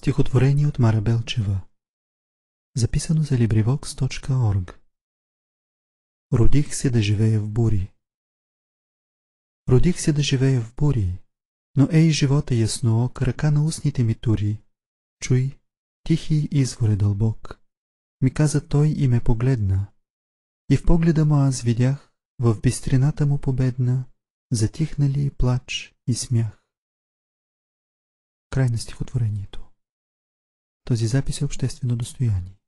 Стихотворение от Мара Белчева Записано за LibriVox.org Родих се да живея в бури Родих се да живея в бури, но ей живота ясноок, ръка на устните ми тури. Чуй, тихи изворе дълбок. Ми каза той и ме погледна. И в погледа му аз видях, в бистрината му победна, затихнали плач и смях. Край на стихотворението. что здесь записи общественного достояния.